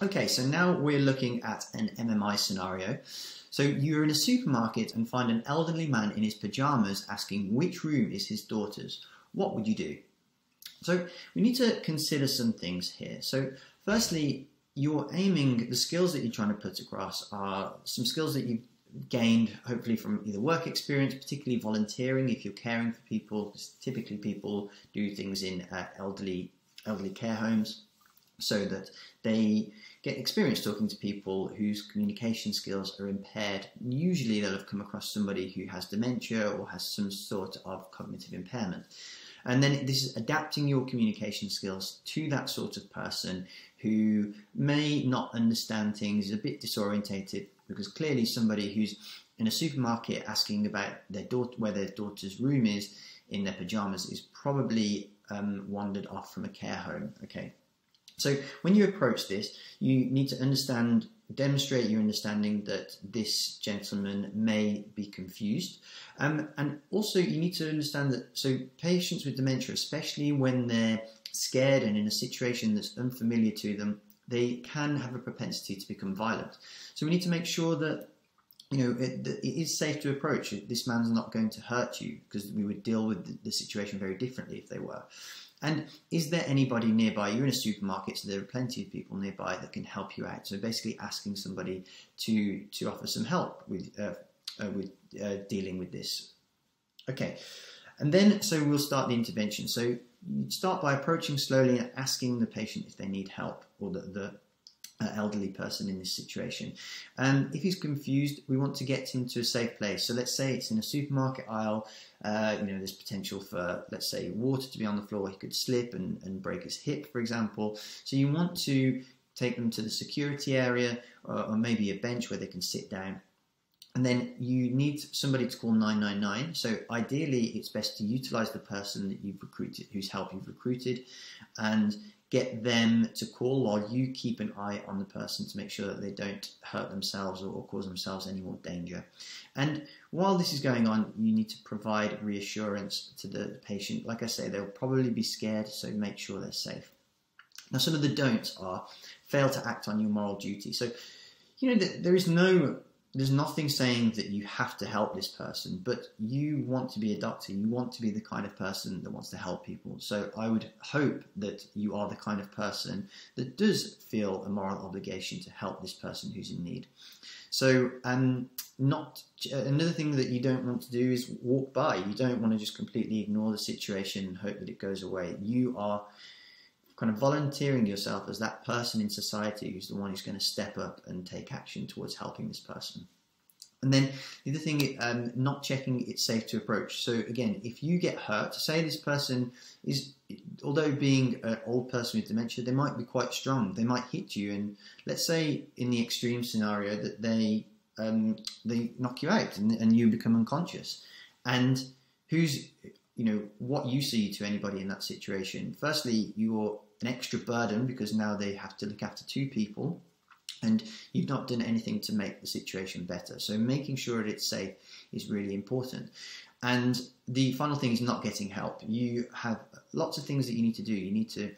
Okay, so now we're looking at an MMI scenario. So you're in a supermarket and find an elderly man in his pajamas asking which room is his daughter's. What would you do? So we need to consider some things here. So firstly, you're aiming, the skills that you're trying to put across are some skills that you've gained hopefully from either work experience, particularly volunteering if you're caring for people. Typically people do things in uh, elderly, elderly care homes so that they get experience talking to people whose communication skills are impaired. Usually they'll have come across somebody who has dementia or has some sort of cognitive impairment. And then this is adapting your communication skills to that sort of person who may not understand things, is a bit disorientated, because clearly somebody who's in a supermarket asking about their daughter, where their daughter's room is in their pajamas is probably um, wandered off from a care home. Okay, so when you approach this, you need to understand, demonstrate your understanding that this gentleman may be confused. Um, and also you need to understand that, so patients with dementia, especially when they're scared and in a situation that's unfamiliar to them, they can have a propensity to become violent. So we need to make sure that you know, it, it is safe to approach. This man's not going to hurt you because we would deal with the, the situation very differently if they were. And is there anybody nearby? You're in a supermarket, so there are plenty of people nearby that can help you out. So basically, asking somebody to to offer some help with uh, uh, with uh, dealing with this. Okay, and then so we'll start the intervention. So you start by approaching slowly and asking the patient if they need help or the, the uh, elderly person in this situation. And if he's confused, we want to get him to a safe place. So let's say it's in a supermarket aisle. Uh, you know, there's potential for, let's say, water to be on the floor. He could slip and, and break his hip, for example. So you want to take them to the security area or, or maybe a bench where they can sit down. And then you need somebody to call 999. So ideally, it's best to utilize the person that you've recruited, whose help you've recruited, and get them to call while you keep an eye on the person to make sure that they don't hurt themselves or, cause themselves any more danger. And while this is going on, you need to provide reassurance to the patient. Like I say, they'll probably be scared, so make sure they're safe. Now, some of the don'ts are fail to act on your moral duty. So, you know, there is no there's nothing saying that you have to help this person, but you want to be a doctor. You want to be the kind of person that wants to help people. So I would hope that you are the kind of person that does feel a moral obligation to help this person who's in need. So, um, not another thing that you don't want to do is walk by. You don't want to just completely ignore the situation and hope that it goes away. You are kind of volunteering yourself as that person in society who's the one who's going to step up and take action towards helping this person. And then the other thing, um, not checking it's safe to approach. So again, if you get hurt, say this person is, although being an old person with dementia, they might be quite strong. They might hit you, and let's say in the extreme scenario that they um, they knock you out and, and you become unconscious. And who's you know what you see to anybody in that situation? Firstly, you're an extra burden because now they have to look after two people and you've not done anything to make the situation better. So making sure that it's safe is really important. And the final thing is not getting help. You have lots of things that you need to do. You need to,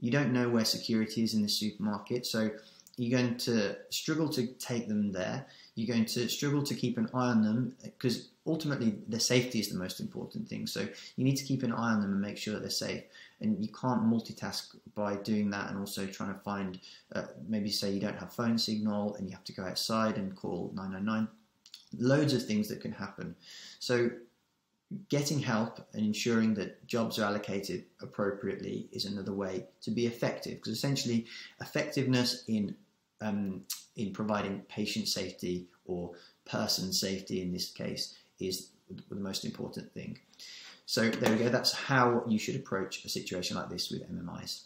you don't know where security is in the supermarket, so you're going to struggle to take them there. You're going to struggle to keep an eye on them because ultimately their safety is the most important thing. So you need to keep an eye on them and make sure they're safe. And you can't multitask by doing that and also trying to find, uh, maybe say you don't have phone signal and you have to go outside and call 999. Loads of things that can happen. So getting help and ensuring that jobs are allocated appropriately is another way to be effective because essentially effectiveness in um, in providing patient safety or person safety in this case is the most important thing. So there we go. That's how you should approach a situation like this with MMIs.